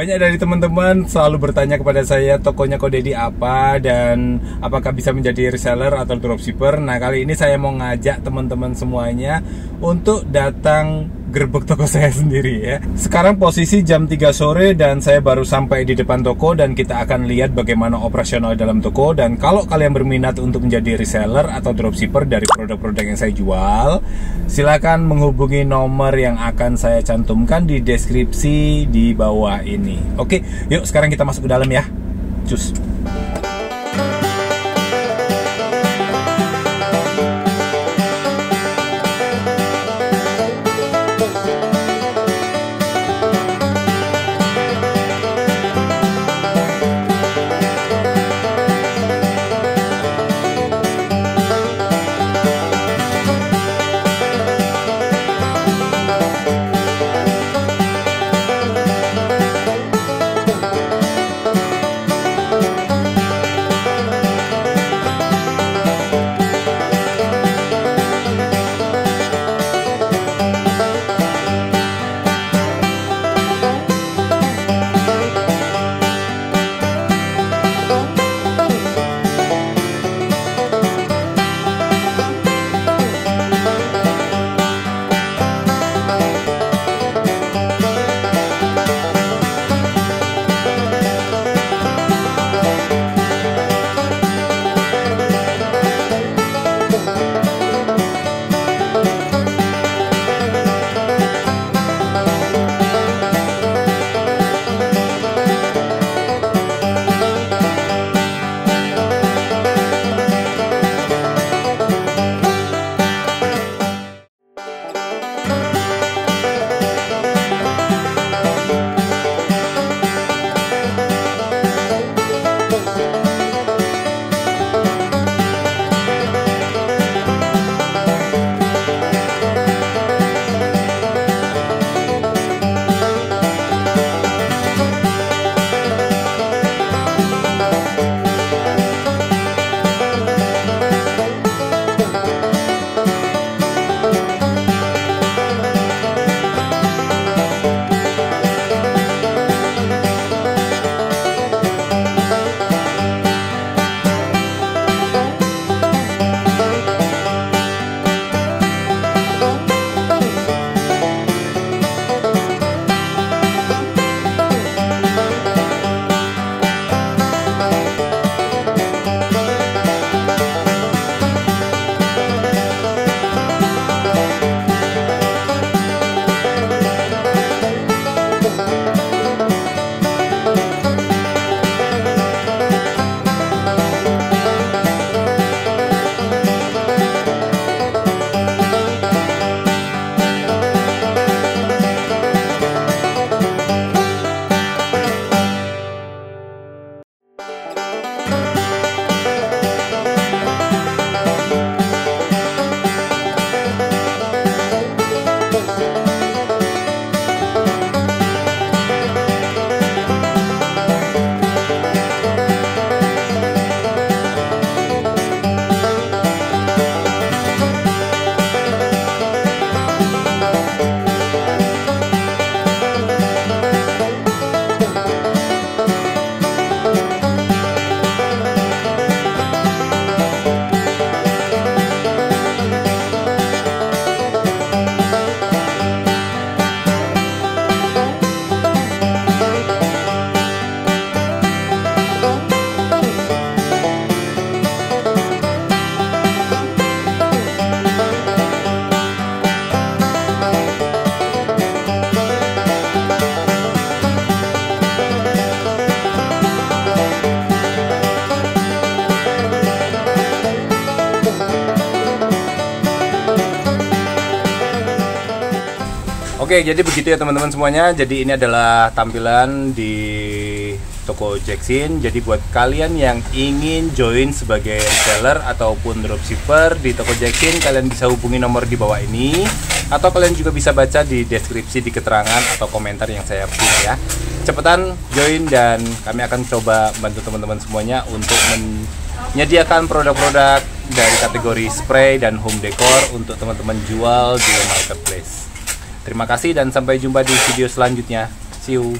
Banyak dari teman-teman selalu bertanya kepada saya tokonya Kodedi apa dan apakah bisa menjadi reseller atau dropshipper. Nah, kali ini saya mau ngajak teman-teman semuanya untuk datang gerbek toko saya sendiri ya. Sekarang posisi jam 3 sore dan saya baru sampai di depan toko dan kita akan lihat bagaimana operasional dalam toko dan kalau kalian berminat untuk menjadi reseller atau dropshipper dari produk-produk yang saya jual, silakan menghubungi nomor yang akan saya cantumkan di deskripsi di bawah ini. Oke, yuk sekarang kita masuk ke dalam ya. Cus. Oke, jadi begitu ya teman-teman semuanya. Jadi ini adalah tampilan di toko Jackson. Jadi buat kalian yang ingin join sebagai reseller ataupun dropshipper di toko Jackson, kalian bisa hubungi nomor di bawah ini atau kalian juga bisa baca di deskripsi di keterangan atau komentar yang saya punya ya. Cepetan join dan kami akan coba bantu teman-teman semuanya untuk menyediakan produk-produk dari kategori spray dan home decor untuk teman-teman jual di marketplace. Terima kasih dan sampai jumpa di video selanjutnya. See you.